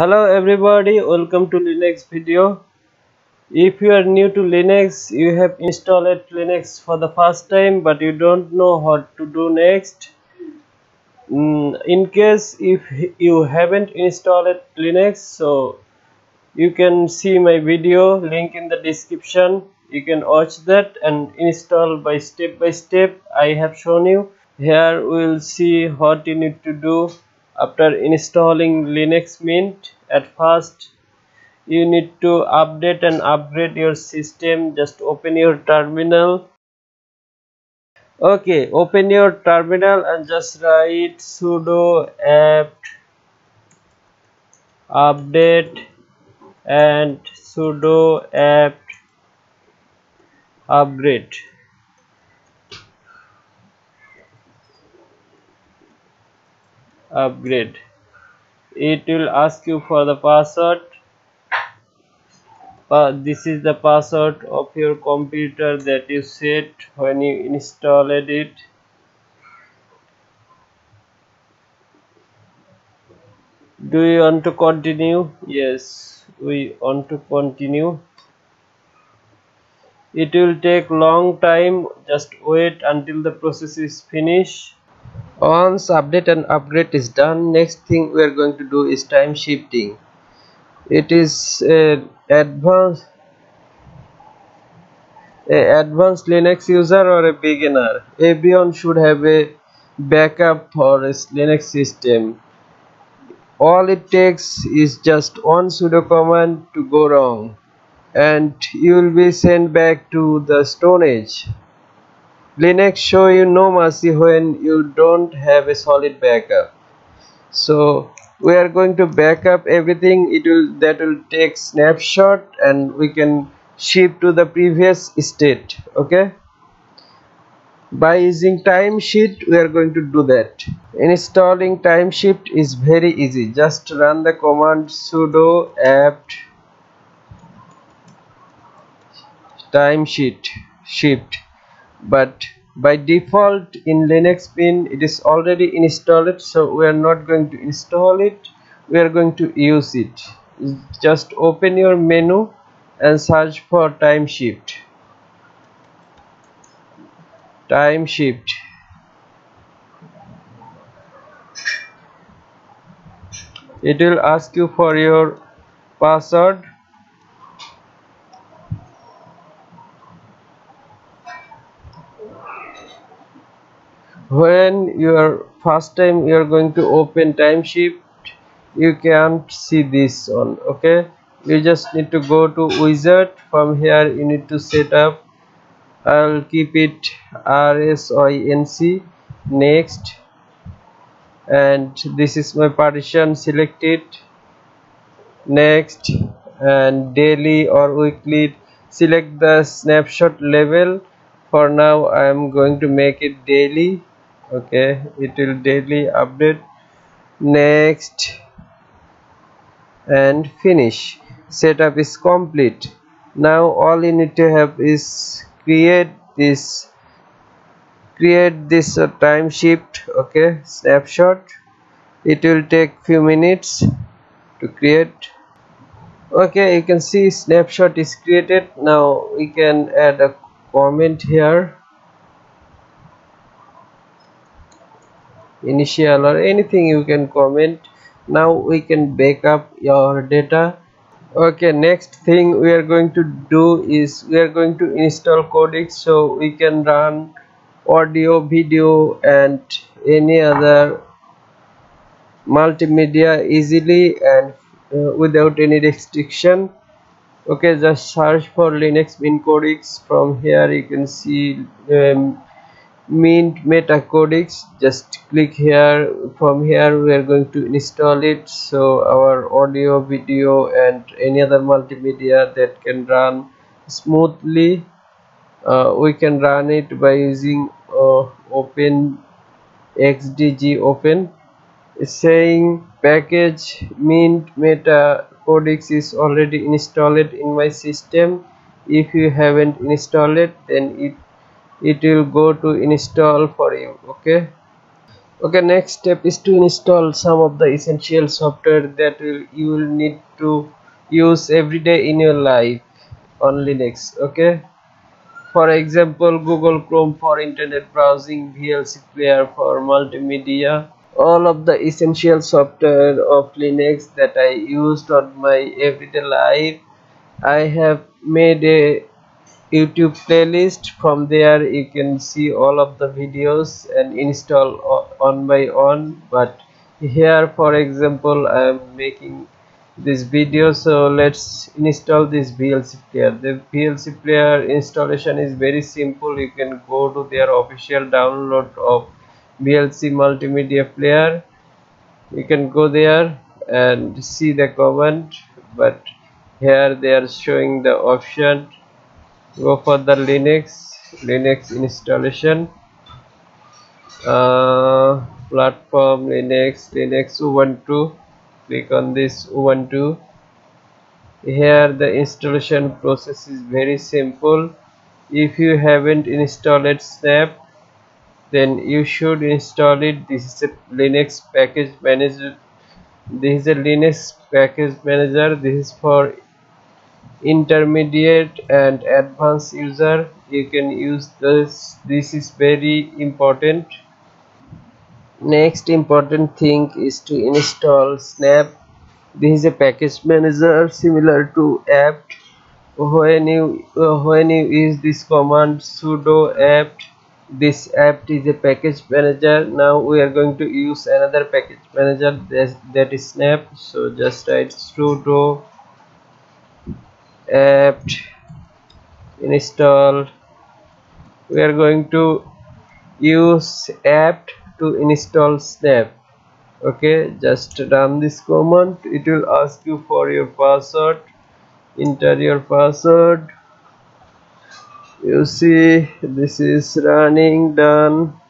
hello everybody welcome to linux video. If you are new to linux you have installed linux for the first time but you don't know what to do next. Mm, in case if you haven't installed linux so you can see my video link in the description. You can watch that and install by step by step. I have shown you. Here we will see what you need to do after installing linux mint at first you need to update and upgrade your system. Just open your terminal. Okay open your terminal and just write sudo apt update and sudo apt upgrade upgrade. It will ask you for the password. This is the password of your computer that you set when you installed it. Do you want to continue? Yes we want to continue. It will take long time. Just wait until the process is finished once update and upgrade is done next thing we are going to do is time shifting. It is a advanced a advanced linux user or a beginner. Everyone should have a backup for a linux system. All it takes is just one sudo command to go wrong and you will be sent back to the stone age linux show you no mercy when you don't have a solid backup. So we are going to backup everything. It will that will take snapshot and we can shift to the previous state okay? By using timeshift we are going to do that. Installing timeshift is very easy. Just run the command sudo apt timesheet shift but by default in linux mint it is already installed so we are not going to install it. We are going to use it. Just open your menu and search for time shift time shift it will ask you for your password when you are first time you are going to open timeshift you can't see this on okay? You just need to go to wizard. From here you need to set up. I'll keep it rsync next. And this is my partition select it next. And daily or weekly select the snapshot level. For now i am going to make it daily okay it will daily update next and finish. Setup is complete. Now all you need to have is create this create this uh, time shift okay snapshot. It will take few minutes to create. Okay you can see snapshot is created. Now we can add a comment here initial or anything you can comment. Now we can back up your data. Okay next thing we are going to do is we are going to install Codecs so we can run audio video and any other multimedia easily and uh, without any restriction. Okay just search for linux mint Codecs. From here you can see um, mint metacodecs just click here. From here we are going to install it. So our audio video and any other multimedia that can run smoothly. Uh, we can run it by using uh, open xdg open. It's saying package mint meta codecs is already installed in my system. If you haven't installed it then it it will go to install for you okay? Okay next step is to install some of the essential software that will, you will need to use every day in your life on linux okay? For example google chrome for internet browsing vlc player for multimedia all of the essential software of linux that i used on my everyday life i have made a youtube playlist. From there you can see all of the videos and install on by on but here for example i am making this video. So let's install this vlc player. The vlc player installation is very simple. You can go to their official download of vlc multimedia player. You can go there and see the command but here they are showing the option go for the linux. Linux installation. Uh, platform linux linux ubuntu. Click on this ubuntu. Here the installation process is very simple. If you haven't installed snap then you should install it. This is a linux package manager. This is a linux package manager. This is for intermediate and advanced user. You can use this. This is very important. Next important thing is to install snap. This is a package manager similar to apt. When you when you use this command sudo apt this apt is a package manager. Now we are going to use another package manager that, that is snap. So just write sudo apt install. We are going to use apt to install snap. Okay just run this command. It will ask you for your password enter your password. You see this is running done.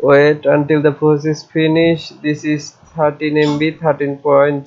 Wait until the process finish. This is 13 MB 13.7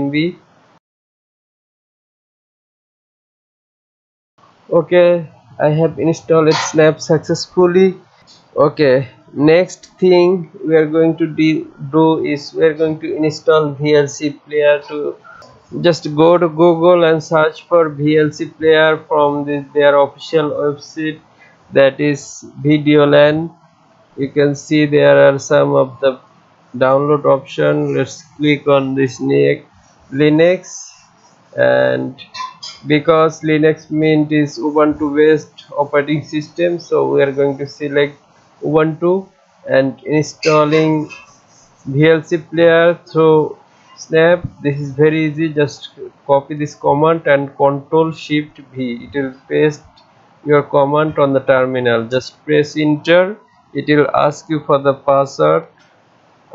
MB okay i have installed snap successfully. Okay next thing we are going to do is we are going to install vlc player to just go to google and search for vlc player from this, their official website. That is videolan you can see there are some of the download option. Let's click on this linux and because linux mint is ubuntu based operating system so we are going to select ubuntu and installing vlc player through snap. This is very easy just copy this command and control shift v. It will paste your command on the terminal. Just press enter. It will ask you for the password.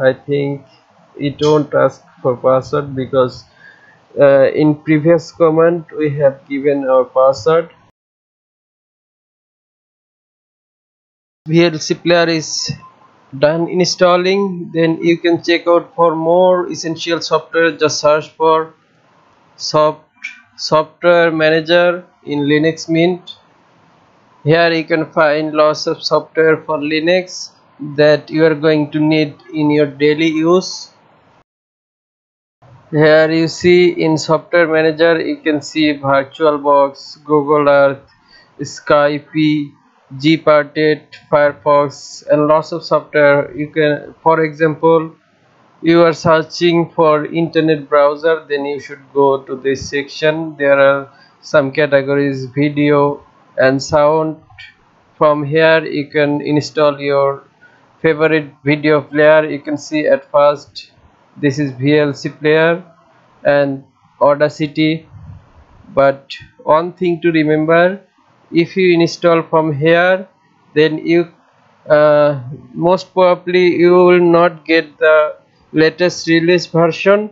I think it won't ask for password because uh, in previous command we have given our password. VLC player is done installing. Then you can check out for more essential software. Just search for soft software manager in linux mint. Here you can find lots of software for linux that you are going to need in your daily use here you see in software manager you can see virtualbox google earth skype gparted firefox and lots of software. You can for example you are searching for internet browser then you should go to this section. There are some categories video and sound. From here you can install your favorite video player. You can see at first this is VLC player and Audacity. But one thing to remember if you install from here then you uh, most probably you will not get the latest release version.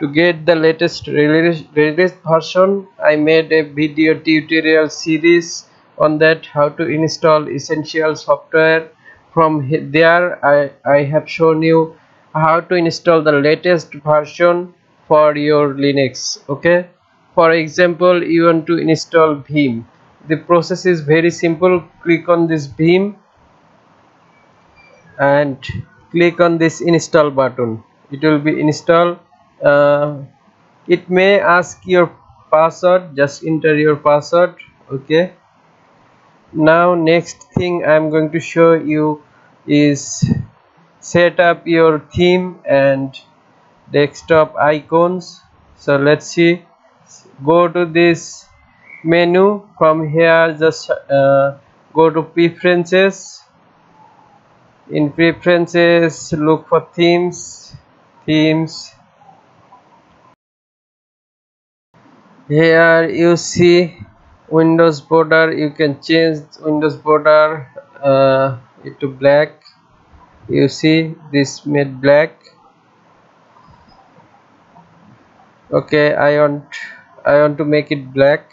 To get the latest release, release version I made a video tutorial series on that how to install essential software. From there I, I have shown you how to install the latest version for your linux okay? For example you want to install vim the process is very simple. Click on this vim and click on this install button. It will be installed uh, it may ask your password. Just enter your password okay? Now next thing i'm going to show you is set up your theme and desktop icons. So let's see. Go to this menu. From here just uh, go to preferences. In preferences look for themes themes. Here you see windows border. You can change windows border uh, to black you see this made black. Okay i want i want to make it black.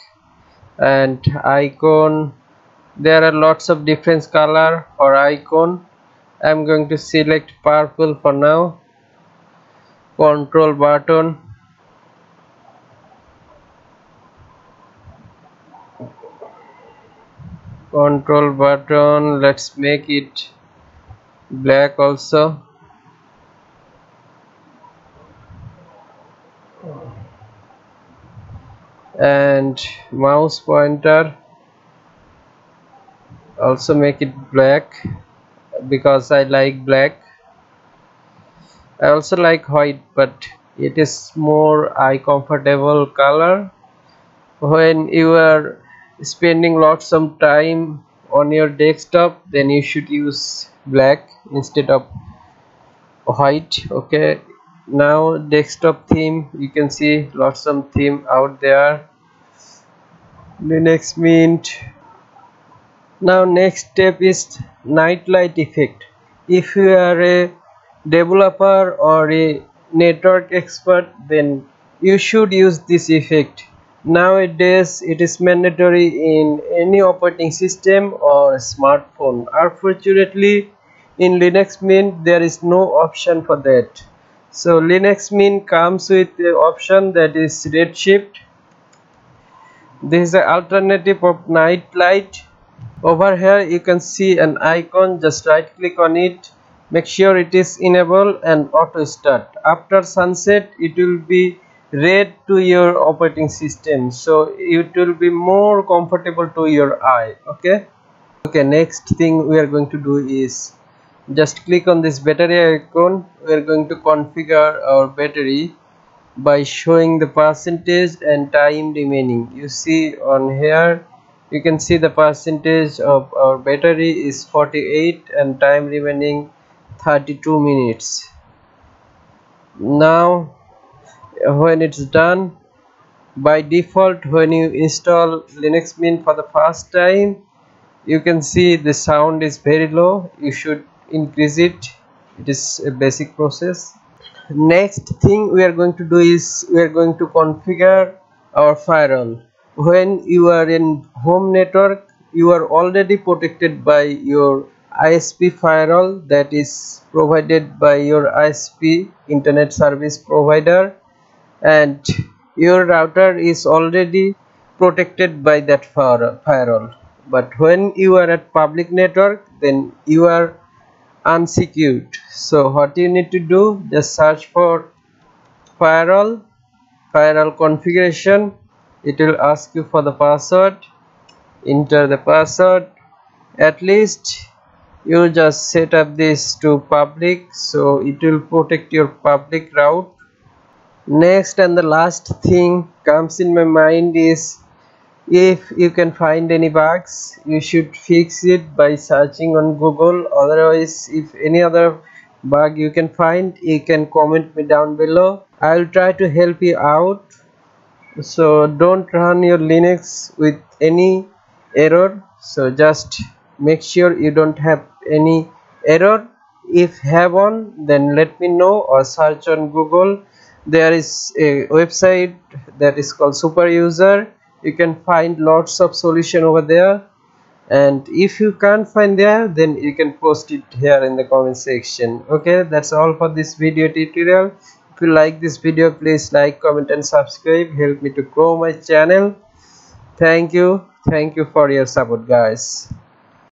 And icon there are lots of different color for icon. I'm going to select purple for now. Control button. Control button let's make it black also. And mouse pointer. Also make it black because I like black. I also like white but it is more eye comfortable color. When you are spending lots of time on your desktop then you should use black instead of white okay? Now desktop theme you can see lots of theme out there. Linux mint. Now next step is night light effect. If you are a developer or a network expert then you should use this effect nowadays it is mandatory in any operating system or smartphone. Unfortunately in linux mint there is no option for that. So linux mint comes with the option that is redshift. This is an alternative of night light over here you can see an icon. Just right click on it. Make sure it is enabled and auto start after sunset it will be red to your operating system so it will be more comfortable to your eye okay? Okay next thing we are going to do is just click on this battery icon. We are going to configure our battery by showing the percentage and time remaining. You see on here you can see the percentage of our battery is 48 and time remaining 32 minutes. Now when it's done by default when you install linux mint for the first time you can see the sound is very low. You should increase it. It is a basic process. Next thing we are going to do is we are going to configure our firewall. When you are in home network you are already protected by your ISP firewall that is provided by your ISP internet service provider and your router is already protected by that firewall. But when you are at public network then you are unsecured. So what you need to do just search for firewall firewall configuration. It will ask you for the password. Enter the password. At least you just set up this to public so it will protect your public route next and the last thing comes in my mind is if you can find any bugs you should fix it by searching on google. Otherwise if any other bug you can find you can comment me down below. I'll try to help you out. So don't run your linux with any error. So just make sure you don't have any error. If have one then let me know or search on google there is a website that is called super user you can find lots of solution over there. And if you can't find there then you can post it here in the comment section. Okay that's all for this video tutorial. If you like this video please like comment and subscribe. Help me to grow my channel. Thank you. Thank you for your support guys